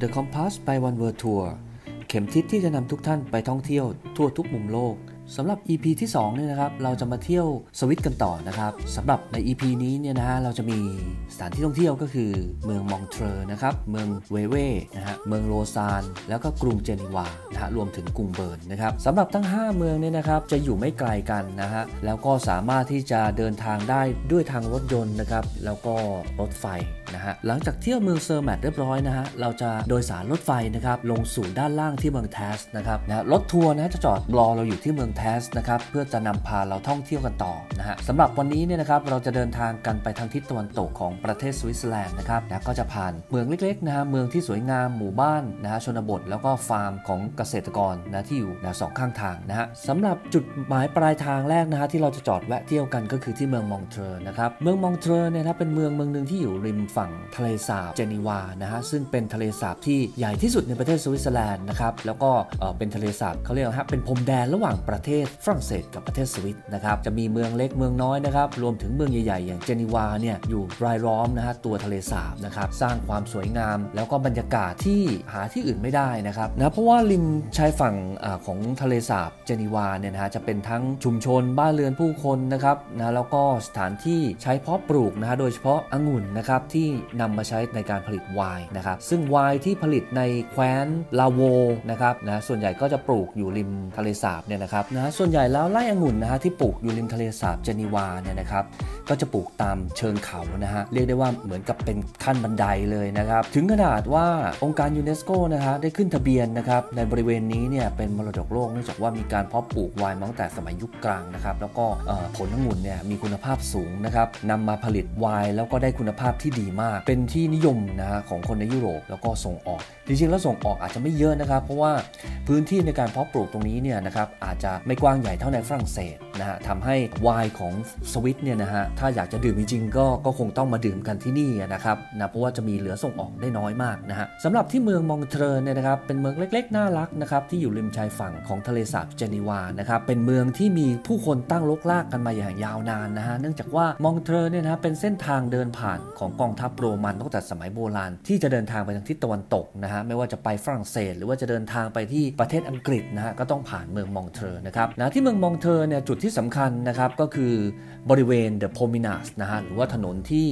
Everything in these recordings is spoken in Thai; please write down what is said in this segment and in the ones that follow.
The Compass ไป One World Tour เข็มทิศที่จะนำทุกท่านไปท่องเที่ยวทั่วทุกมุมโลก สำหรับ EP ที่2เนี่ยนะครับเราจะมาเที่ยวสวิตกันต่อนะครับสำหรับใน EP นี้เนี่ยนะฮะเราจะมีสถานที่ท่องเที่ยวก็คือ เมืองมองเทรนะครับเมืองเวเว่นะฮะเมืองโลซานแล้วก็กรุงเจนีวานะฮะรวมถึงกรุงเบิร์นนะครับสำหรับทั้ง 5 เมืองเนี่ยนะครับจะอยู่ไม่ไกลกันนะฮะแล้วก็สามารถที่จะเดินทางได้ด้วยทางรถยนต์นะครับแล้วก็รถไฟนะฮะหลังจากเที่ยวเมืองเซอร์แมตเรียบร้อยนะฮะเราจะโดยสารรถไฟนะครับลงสู่ด้านล่างที่เมืองแทชนะครับนะรถทัวร์นะจะจอดรอเราอยู่ที่เมืองแทชนะครับเพื่อจะนำพาเราท่องเที่ยวกันต่อนะฮะสำหรับวันนี้เนี่ยนะครับเราจะเดินทางกันไปทางทิศตะวันตกของประเทศสวิตเซอร์แลนด์นะครับนะก็จะผ่านเมืองเล็กๆนะฮะเมืองที่สวยงามหมู่บ้านนะฮะชนบท แล้วก็ฟาร์มของเกษตรกรนะที่อยู่นะสองข้างทางนะฮะสำหรับจุดหมายปลายทางแรกนะฮะที่เราจะจอดแวะเที่ยวกันก็คือที่เมืองมองเทรนะครับเมืองมองเทรเนี่ยนะเป็นเมืองเมืองหนึ่งที่อยู่ริมฝั่งทะเลสาบเจนีวานะฮะซึ่งเป็นทะเลสาบที่ใหญ่ที่สุดในประเทศสวิตเซอร์แลนด์นะครับแล้วก็เป็นทะเลสาบเขาเรียกว่าเป็นพรมแดนระหว่างประเทศฝรั่งเศสกับประเทศสวิตนะครับจะมีเมืองเล็กเมืองน้อยนะครับรวมถึงเมืองใหญ่ๆ อย่างเจนีวาเนี่ยอยู่รายล้อมนะฮะตัวทะเลสาบนะครับสร้างความสวยงาม แล้วก็บรรยากาศที่หาที่อื่นไม่ได้นะครับนะเพราะว่าริมชายฝั่งอของทะเลสาบเจนีวาเนี่ยนะฮะจะเป็นทั้งชุมชนบ้านเรือนผู้คนนะครับนะแล้วก็สถานที่ใช้เพาะปลูกนะฮะโดยเฉพาะองุ่นนะครับที่นำมาใช้ในการผลิตไวน์นะครับซึ่งไวน์ที่ผลิตในแคว้นลาโวนะครับนะส่วนใหญ่ก็จะปลูกอยู่ริมทะเลสาบเนี่ยนะครับนะส่วนใหญ่แล้วไร่องุ่นนะฮะที่ปลูกอยู่ริมทะเลสาบเจนีวาเนี่ยนะครับก็จะปลูกตามเชิงเขานะฮะเรียกได้ว่าเหมือนกับเป็นขั้นบันไดเลยนะครับถึงขนาดว่าองค์การยูเนสโกนะฮะได้ขึ้นทะเบียนนะครับในบริเวณนี้เนี่ยเป็นมรดกโลกเนื่องจากว่ามีการเพาะปลูกไวน์มาตั้งแต่สมัยยุคกลางนะครับแล้วก็ผลองุ่นเนี่ยมีคุณภาพสูงนะครับนำมาผลิตไวน์แล้วก็ได้คุณภาพที่ดีมาก เป็นที่นิยมนะฮะของคนในยุโรปแล้วก็ส่งออก จริงๆแล้วส่งออกอาจจะไม่เยอะนะครับ เพราะว่าพื้นที่ในการเพาะปลูกตรงนี้เนี่ยนะครับอาจจะไม่กว้างใหญ่เท่าในฝรั่งเศสนะฮะทำให้ไวน์ของสวิตเนี่ยนะฮะถ้าอยากจะดื่มจริงๆก็ก็คงต้องมาดื่มกันที่นี่นะครับนะเพราะว่าจะมีเหลือส่งออกได้น้อยมากนะฮะสำหรับที่เมืองมองเทรเนี่ยนะครับเป็นเมืองเล็กๆ น่ารักนะครับที่อยู่ริมชายฝั่งของทะเลสาบเจนีวานะครับเป็นเมืองที่มีผู้คนตั้งลกลากกันมาอย่างยาวนานนะฮะเนื่องจากว่ามองเทรเนี่ยนะเป็นเส้นทางเดินผ่านของกองทัพโรมันตั้งแต่สมัยโบราณ ที่จะเดินทางไปทางทิศตะวันตกนะฮะไม่ว่าจะไปฝรั่งเศส หรือว่าจะเดินทางไปที่ประเทศอังกฤษนะฮะก็ต้องผ่านเมืองมองเทรนะครับนะที่เมืองมองเทรเนี่ยจุดที่สำคัญนะครับก็คือบริเวณ The Promenade นะฮะหรือว่าถนนที่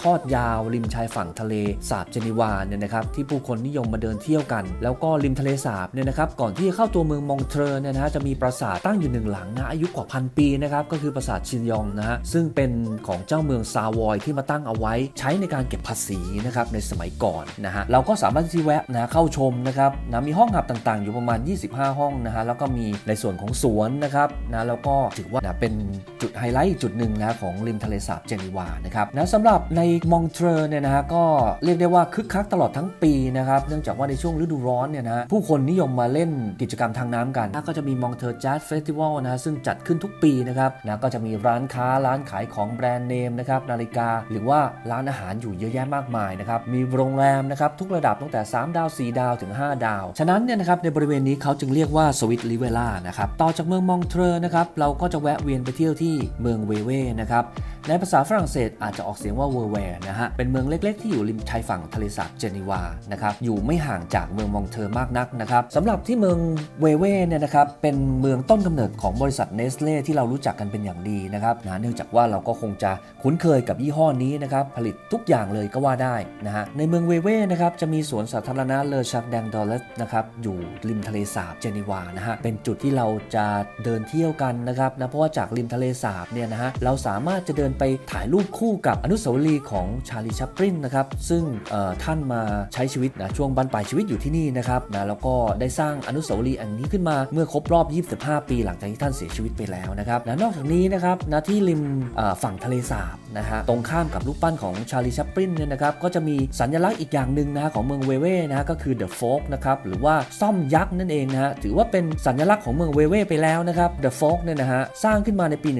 ทอดยาวริมชายฝั่งทะเลสาบเจนีวาเนี่ยนะครับที่ผู้คนนิยมมาเดินเที่ยวกัน แล้วก็ริมทะเลสาบเนี่ยนะครับก่อนที่จะเข้าตัวเมืองมองเทรเนี่ยนะฮะจะมีปราสาทตั้งอยู่หนึ่งหลังนะอายุกว่าพันปีนะครับก็คือปราสาทชิลยองนะฮะซึ่งเป็นของเจ้าเมืองซาวอยที่มาตั้งเอาไว้ใช้ในการเก็บภาษีนะครับในสมัยก่อนนะฮะเราก็สามารถที่แวะนะเข้าชมนะครับนะมีห้องหับต่างๆ อยู่ประมาณ 25 ห้องนะฮะแล้วก็มีในส่วนของสวนนะครับนะแล้วก็ถือว่านะเป็นจุดไฮไลท์จุดหนึ่งนะของริมทะเลสาบเจนีวานะครับนะสำหรับในมองเทรเนี่ยนะฮะก็เรียกได้ว่าคึกคักตลอดทั้งปีนะครับเนื่องจากว่าในช่วงฤดูร้อนเนี่ยนะผู้คนนิยมมาเล่นกิจกรรมทางน้ำกัน ก็จะมีมองเทร Jazz Festival นะซึ่งจัดขึ้นทุกปีนะครับนะก็จะมีร้านค้าร้านขายของแบรนด์เนมนะครับนาฬิกา หรือว่าร้านอาหารอยู่เยอะแยะมากมายนะครับมีโรงแรมนะครับทุกระดับตั้งแต่ 3 ดาว 4 ดาวถึง 5 ดาว ฉะนั้นเนี่ยนะครับในบริเวณนี้เขาจึงเรียกว่า Swiss Riviera นะครับต่อจากเมืองมองเทรนะครับเราก็จะแวะเวียนไปเที่ยวที่เมืองเวเว่นะครับ ในภาษาฝรั่งเศสอาจจะออกเสียงว่าเวอร์แวร์นะฮะ เป็นเมืองเล็กๆ ที่อยู่ริมชายฝั่งทะเลสาบเจนีวา นะครับ อยู่ไม่ห่างจากเมืองมองเทอร์มากนักนะครับสำหรับที่เมืองเวเว่เนี่ยนะครับ เป็นเมืองต้นกำเนิดของบริษัทเนสเล่ที่เรารู้จักกันเป็นอย่างดีนะครับนะเนื่องจากว่าเราก็คงจะคุ้นเคยกับยี่ห้อนี้นะครับ ผลิตทุกอย่างเลยก็ว่าได้นะฮะ ในเมืองเวเว่นะครับจะมีสวนสาธารณะเลอชักแดงดอลเลสนะครับ อยู่ริมทะเลสาบเจนีวา นะฮะ เป็นจุดที่เราจะเดินเที่ยวกันนะครับนะเพราะว่าจากริมทะเลสาบเนี่ยนะฮะเราสามารถจะเดินไปถ่ายรูปคู่กับอนุสาวรีย์ของชาลีชัปปรินนะครับซึ่งท่านมาใช้ชีวิตนะช่วงบั้นปลายชีวิตอยู่ที่นี่นะครับนะแล้วก็ได้สร้างอนุสาวรีย์อันนี้ขึ้นมาเมื่อครบรอบ 25 ปีหลังจากที่ท่านเสียชีวิตไปแล้วนะครับและนอกจากนี้นะครับนะที่ริมฝั่งทะเลสาบนะฮะตรงข้ามกับรูปปั้นของชาร์ลี แชปลินเนี่ยนะครับก็จะมีสัญลักษณ์อีกอย่างหนึ่งนะฮะของเมืองเวเว่นะฮะก็คือ The Fork นะครับหรือว่าซ่อมยักษ์นั่นเองนะฮะถือว่าเป็นสัญลักษณ์ของเมืองเวเว่ไปแล้วนะครับ The Fork เนี่ยนะฮะสร้างขึ้นมาในปี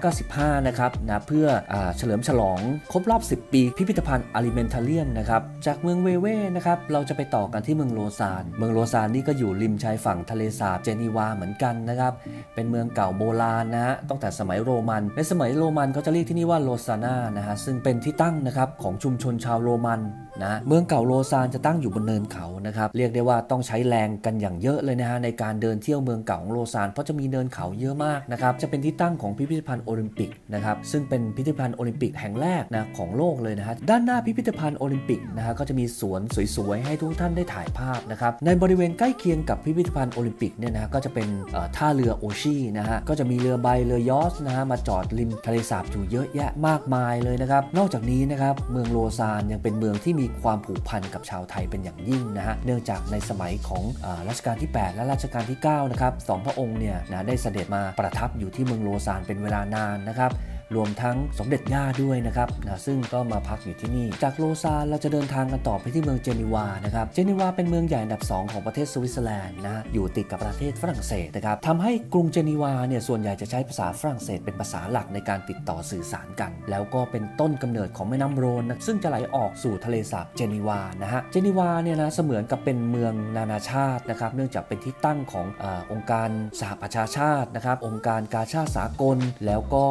1995 นะครับนะเพื่อเฉลิมฉลองครบรอบ 10 ปี พิพิธภัณฑ์อาลิเมนทาเรียมนะครับจากเมืองเวเว่นะครับเราจะไปต่อกันที่เมืองโลซาน เมืองโลซานนี่ก็อยู่ริมชายฝั่งทะเลสาบเจนีวาเหมือนกันนะครับเป็นเมืองเก่าโบราณนะฮะตั้งแต่สมัยโรมัน ในสมัยโรมันเขาจะเรียกที่นี่ว่าโลซาน่านะฮะซึ่งเป็นที่ตั้งนะครับของชุมชนชาวโรมัน นะเมืองเก่าโลซานจะตั้งอยู่บนเนินเขานะครับเรียกได้ว่าต้องใช้แรงกันอย่างเยอะเลยนะฮะในการเดินเที่ยวเมืองเก่าของโลซานเพราะจะมีเนินเขาเยอะมากนะครับจะเป็นที่ตั้งของพิพิธภัณฑ์โอลิมปิกนะครับซึ่งเป็นพิพิธภัณฑ์โอลิมปิกแห่งแรกนะของโลกเลยนะฮะด้านหน้าพิพิธภัณฑ์โอลิมปิกนะฮะก็จะมีสวนสวยๆให้ทุกท่านได้ถ่ายภาพนะครับในบริเวณใกล้เคียงกับพิพิธภัณฑ์โอลิมปิกเนี่ยนะก็จะเป็นท่าเรืออูชีนะฮะก็จะมีเรือใบเรือยอช์ตนะฮะมาจอดริมทะเลสาบอยู่เยอะแยะมากมายเลยนะครับนอกจากนี้นะครับเมืองโลซานยังเป็นเมืองที่มีความผูกพันกับชาวไทยเป็นอย่างยิ่งนะฮะเนื่องจากในสมัยของรัชกาลที่ 8 และรัชกาลที่9นะครับสองพระองค์เนี่ยนะได้เสด็จมาประทับอยู่ที่เมืองโลซานเป็นเวลานานนะครับ รวมทั้งสมเด็จย่าด้วยนะครับนะซึ่งก็มาพักอยู่ที่นี่ จากโลซานเราจะเดินทางกันต่อไปที่เมืองเจนีวานะครับเจนีวาเป็นเมืองใหญ่อันดับ 2 ของประเทศสวิตเซอร์แลนด์นะอยู่ติดกับประเทศฝรั่งเศสนะครับทำให้กรุงเจนีวาเนี่ยส่วนใหญ่จะใช้ภาษาฝรั่งเศสเป็นภาษาหลักในการติดต่อสื่อสารกัน แล้วก็เป็นต้นกำเนิดของแม่น้ำโรนนะซึ่งจะไหลออกสู่ทะเลสาบเจนีวานะฮะเจนีวาเนี่ยนะเสมือนกับเป็นเมืองนานาชาตินะครับเนื่องจากเป็นที่ตั้งของอองค์การสหประชาชาตินะครับองค์การกาชาติสากล แล้วก็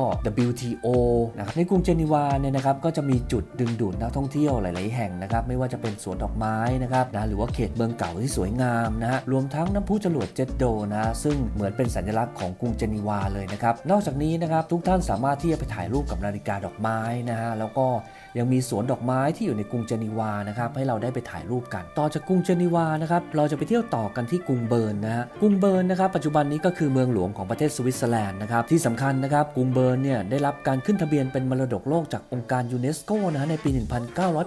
WTO นะครับในกรุงเจนีวาเนี่ยนะครับก็จะมีจุดดึงดูดนักท่องเที่ยวหลาย ๆ แห่งนะครับไม่ว่าจะเป็นสวนดอกไม้นะครับนะหรือว่าเขตเมืองเก่าที่สวยงามนะฮะรวมทั้งน้ำพุจรวดเจ็ดโดนะซึ่งเหมือนเป็นสัญลักษณ์ของกรุงเจนีวาเลยนะครับนอกจากนี้นะครับทุกท่านสามารถที่จะไปถ่ายรูปกับนาฬิกาดอกไม้นะฮะแล้วก็ ยังมีสวนดอกไม้ที่อยู่ในกรุงเจนีวานะครับให้เราได้ไปถ่ายรูปกัน ต่อจากกรุงเจนีวานะครับเราจะไปเที่ยวต่อกันที่กรุงเบิร์นนะฮะกรุงเบิร์นนะครับปัจจุบันนี้ก็คือเมืองหลวงของประเทศสวิตเซอร์แลนด์นะครับที่สำคัญนะครับกรุงเบิร์นเนี่ยได้รับการขึ้นทะเบียนเป็นมรดกโลกจากองค์การยูเนสโกนะในปี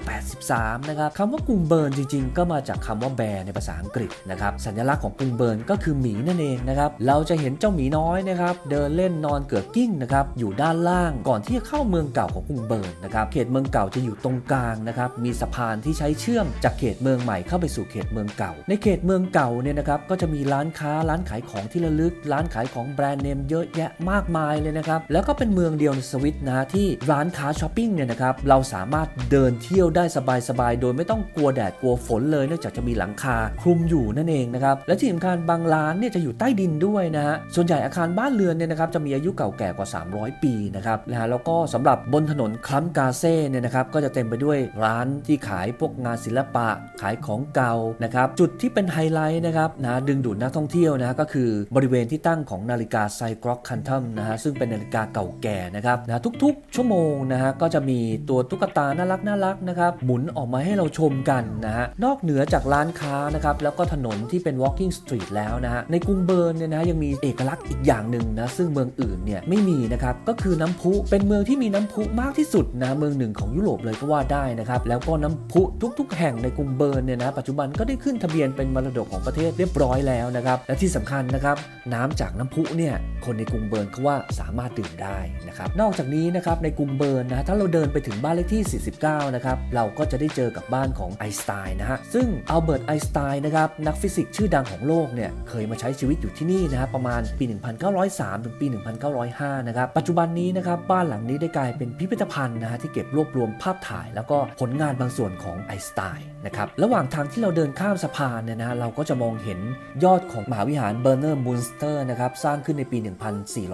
1983 นะครับคำว่ากรุงเบิร์นจริง ๆ ก็มาจากคำว่า bear ในภาษาอังกฤษนะครับสัญลักษณ์ของกรุงเบิร์นก็คือหมีนั่นเองนะครับเราจะเห็นเจ้าหมีน้อยนะครับเดินเล่นนอนเกลือกกลิ้งนะครับอยู่ด้านล่างก่อนที่จะเข้าเมืองเก่าของกรุงเบิร์นนะครับเขตเมืองเก่าจะอยู่ตรงกลางนะครับ มีสะพานที่ใช้เชื่อมจากเขตเมืองใหม่เข้าไปสู่เขตเมืองเก่า ในเขตเมืองเก่าเนี่ยนะครับก็จะมีร้านค้าร้านขายของที่ระลึก ร้านขายของแบรนด์เนมเยอะแยะมากมายเลยนะครับ แล้วก็เป็นเมืองเดียวในสวิตนะที่ร้านค้าช้อปปิ้งเนี่ยนะครับเราสามารถเดินเที่ยวได้สบายๆ โดยไม่ต้องกลัวแดดกลัวฝนเลย เนื่องจากจะมีหลังคาคลุมอยู่นั่นเองนะครับและที่สำคัญบางร้านเนี่ยจะอยู่ใต้ดินด้วยนะฮะส่วนใหญ่อาคารบ้านเรือนเนี่ยนะครับจะมีอายุเก่าแก่กว่า 300 ปีนะครับนะฮะแล้วก็สำหรับบนถนนคลัมกาเซ่เนี่ยนะครับก็จะเต็มไปด้วยร้านที่ขายพวกงานศิลปะ ขายของเก่านะครับจุดที่เป็นไฮไลท์นะครับนะดึงดูดนักท่องเที่ยวนะก็คือบริเวณที่ตั้งของนาฬิกาไซกรอกคันทัมนะฮะซึ่งเป็นนาฬิกาเก่าแก่นะครับนะทุกๆ ชั่วโมงนะฮะก็จะมีตัวตุ๊กตาน่ารักน่ารักนะครับหมุนออกมาให้เราชมกันนะฮะนอกเหนือจากร้านค้านะครับแล้วก็ถนนที่เป็น walking street แล้วนะฮะในกรุงเบิร์นเนี่ยนะยังมีเอกลักษณ์อีกอย่างหนึ่งนะซึ่งเมืองอื่นเนี่ยไม่มีนะครับก็คือน้ำพุเป็นเมืองที่มีน้ำพุมากที่สุดนะเมืองหนึ่งของยุโรปเลยก็ว่าได้นะครับ แล้วก็น้ำพุทุก ๆ แห่งในกรุงเบิร์นเนี่ยนะปัจจุบันก็ได้ขึ้นทะเบียนเป็นมรดกของประเทศเรียบร้อยแล้วนะครับและที่สำคัญนะครับน้ำจากน้ำพุเนี่ยคนในกรุงเบิร์นเขาว่าสามารถดื่มได้นะครับนอกจากนี้นะครับในกรุงเบิร์นนะถ้าเราเดินไปถึงบ้านเลขที่ 49 นะครับเราก็จะได้เจอกับบ้านของไอน์สไตน์นะฮะซึ่งอัลเบิร์ตไอน์สไตน์นะครับนักฟิสิกส์ชื่อดังของโลกเนี่ยเคยมาใช้ชีวิตอยู่ที่นี่นะฮะประมาณปี 1903 ถึงปี 1905 นะครับปัจจุบันนี้นะครับบ้านหลังนี้ได้กลายเป็นพิพิธภัณฑ์นะฮะที่เก็บรวบรวมภาพถ่ายแล้วก็ผลงานบางส่วนของไอน์สไตน์นะครับระหว่างทางที่เราเดินข้ามสะพานเนี่ยนะเราก็จะมองเห็นยอดของมหาวิหารเบอร์เนอร์มูนสเตอร์นะครับสร้างขึ้นในปี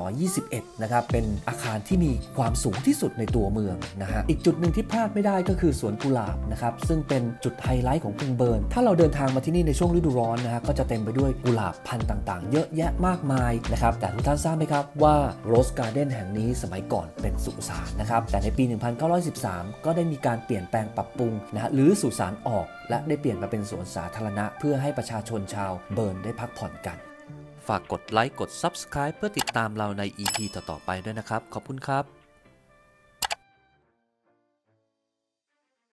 1421 นะครับเป็นอาคารที่มีความสูงที่สุดในตัวเมืองนะฮะอีกจุดหนึ่งที่พลาดไม่ได้ก็คือสวนกุหลาบนะครับซึ่งเป็นจุดไฮไลท์ของกรุงเบิร์น ถ้าเราเดินทางมาที่นี่ในช่วงฤดูร้อนนะฮะก็จะเต็มไปด้วยกุหลาบพันธุ์ต่างๆ เยอะแยะมากมายนะครับแต่ทุกท่านทราบไหมครับว่า Rose Garden แห่งนี้สมัยก่อนเป็นสุสานนะครับแต่ในปี 1913ก็ได้มีการเปลี่ยนแปลงปรับปรุงนะฮะรื้อสุสานออก และได้เปลี่ยนมาเป็นสวนสาธารณะ เพื่อให้ประชาชนชาวเบิร์นได้พักผ่อนกัน ฝากกดไลค์กด Subscribe เพื่อติดตามเราใน EP ต่อๆไปด้วยนะครับ ขอบคุณครับ